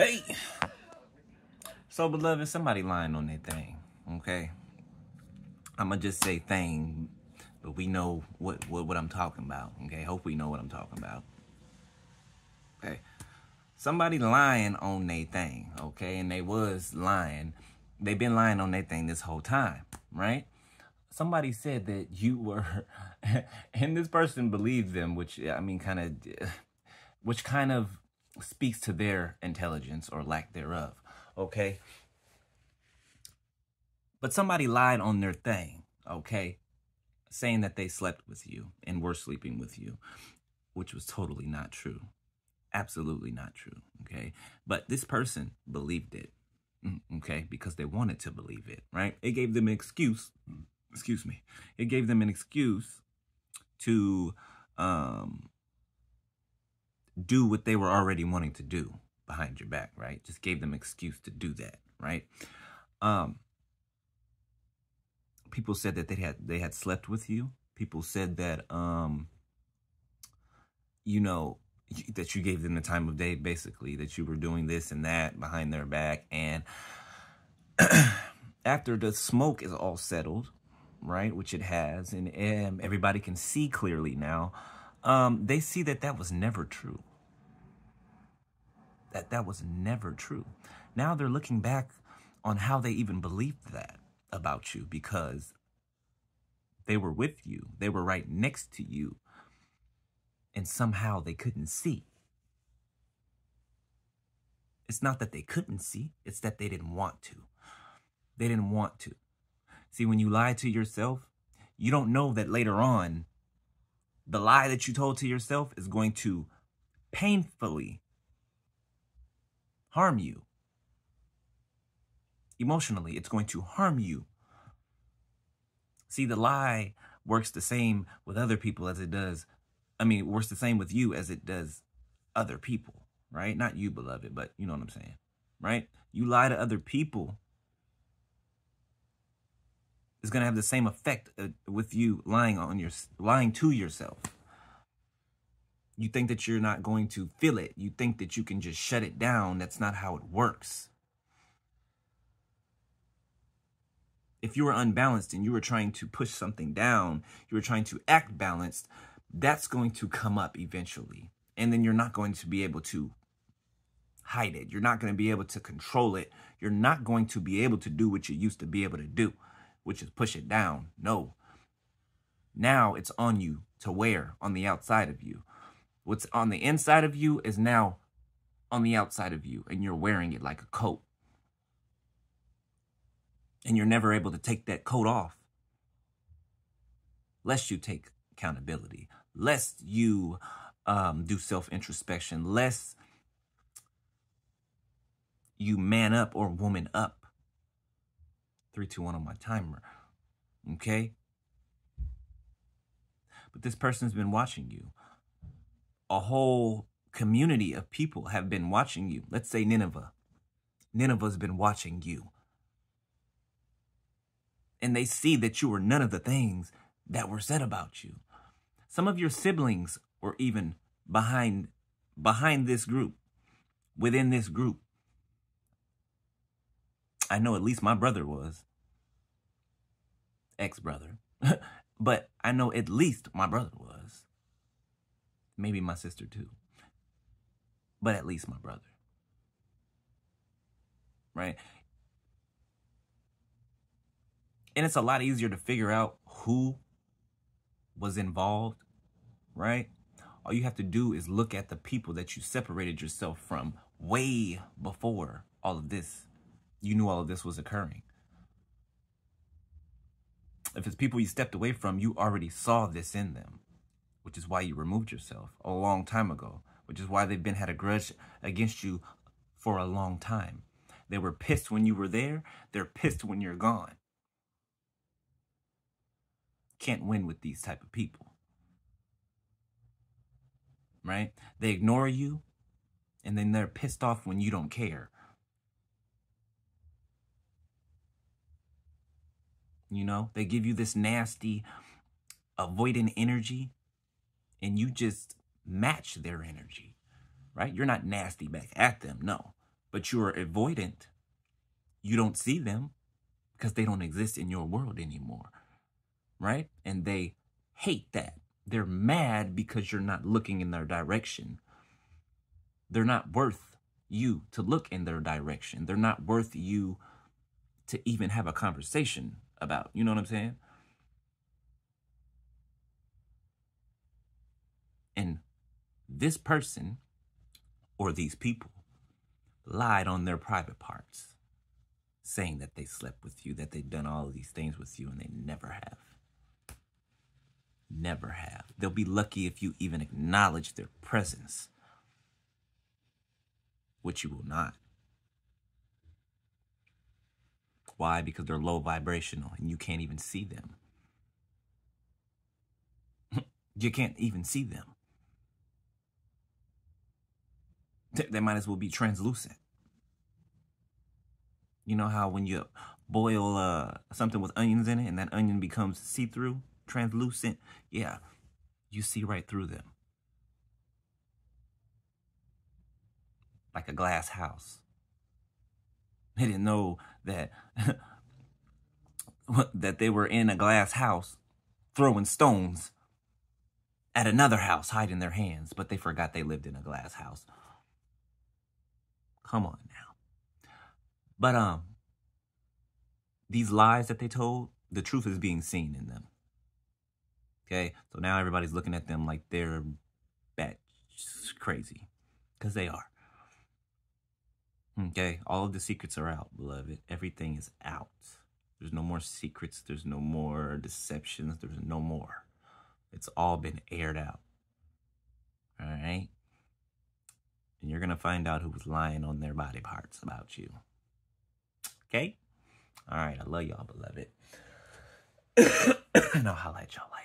Hey! So, beloved, somebody lying on their thing, okay? I'm going to just say thing, but we know what, what, what I'm talking about, okay? Hope we know what I'm talking about. Okay? Somebody lying on their thing, okay? And they was lying. They've been lying on their thing this whole time, right? Somebody said that you were, and this person believed them, which, I mean, kind of, which kind of speaks to their intelligence or lack thereof. Okay. But somebody lied on their thing. Okay. Saying that they slept with you and were sleeping with you, which was totally not true. Absolutely not true. Okay. But this person believed it. Mm, okay. Because they wanted to believe it. Right. It gave them an excuse. Excuse me. It gave them an excuse to um do what they were already wanting to do behind your back, right? Just gave them excuse to do that, right? Um, people said that they had they had slept with you. People said that um, you know that you gave them the time of day, basically that you were doing this and that behind their back, and after the smoke is all settled, right, which it has, and, and everybody can see clearly now. Um, they see that that was never true that that was never true. Now they're looking back on how they even believed that about you because they were with you. They were right next to you. And somehow they couldn't see. It's not that they couldn't see, it's that they didn't want to. They didn't want to. See, when you lie to yourself, you don't know that later on, the lie that you told to yourself is going to painfully harm you. Emotionally, it's going to harm you. See, the lie works the same with other people as it does. I mean, it works the same with you as it does other people, right? Not you, beloved, but you know what I'm saying, right? You lie to other people, it's going to have the same effect uh, with you lying on your lying to yourself. You think that you're not going to feel it. You think that you can just shut it down. That's not how it works. If you were unbalanced and you were trying to push something down, you were trying to act balanced, that's going to come up eventually. And then you're not going to be able to hide it. You're not going to be able to control it. You're not going to be able to do what you used to be able to do, which is push it down. No. Now it's on you to wear on the outside of you. What's on the inside of you is now on the outside of you, and you're wearing it like a coat. And you're never able to take that coat off. Lest you take accountability, lest you um, do self introspection, lest you man up or woman up. Three, two, one on my timer. Okay? But this person's been watching you a whole community of people have been watching you. Let's say Nineveh. Nineveh's been watching you. And they see that you were none of the things that were said about you. Some of your siblings were even behind behind this group, within this group. I know at least my brother was. Ex-brother. but I know at least my brother was. Maybe my sister too. But at least my brother. Right? And it's a lot easier to figure out who was involved, right? All you have to do is look at the people that you separated yourself from way before all of this. You knew all of this was occurring. If it's people you stepped away from, you already saw this in them which is why you removed yourself a long time ago, which is why they've been had a grudge against you for a long time. They were pissed when you were there, they're pissed when you're gone. Can't win with these type of people. Right? They ignore you and then they're pissed off when you don't care. You know, they give you this nasty avoiding energy and you just match their energy, right? You're not nasty back at them. No, but you're avoidant. You don't see them because they don't exist in your world anymore. Right? And they hate that. They're mad because you're not looking in their direction. They're not worth you to look in their direction. They're not worth you to even have a conversation about. You know what I'm saying? And this person or these people lied on their private parts, saying that they slept with you, that they've done all of these things with you, and they never have. Never have. They'll be lucky if you even acknowledge their presence, which you will not. Why? Because they're low vibrational and you can't even see them. you can't even see them. They might as well be translucent. You know how when you boil uh, something with onions in it and that onion becomes see-through, translucent? Yeah, you see right through them. Like a glass house. They didn't know that that they were in a glass house throwing stones at another house hiding their hands, but they forgot they lived in a glass house. Come on now. But um these lies that they told, the truth is being seen in them. Okay? So now everybody's looking at them like they're bat crazy. Because they are. Okay? All of the secrets are out, beloved. Everything is out. There's no more secrets. There's no more deceptions. There's no more. It's all been aired out. All right? and you're going to find out who was lying on their body parts about you. Okay? All right. I love y'all, beloved. and I'll highlight y'all later.